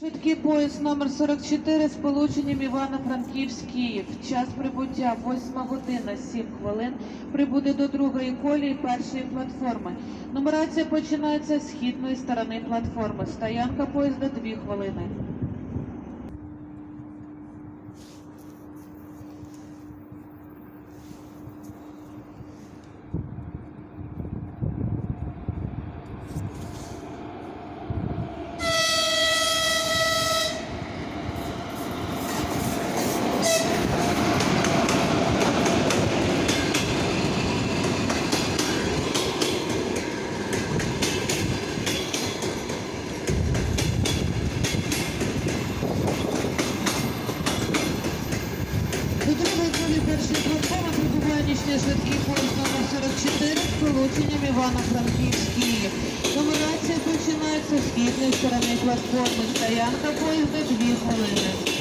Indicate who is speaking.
Speaker 1: Швидкий поїзд номер 44 з полученням Івано-Франківськ-Київ. Час прибуття 8 година 7 хвилин. Прибуде до другої колії першої платформи. Нумерація починається з східної сторони платформи. Стоянка поїзда 2 хвилини. До другої колії першої платформи прибуває нічний швидкий поїзд номер 44 з полученням Івано-Франківськ-Київ. Нумерація починається з східної сторони платформи. Стоянка поїзда 2 хвилини.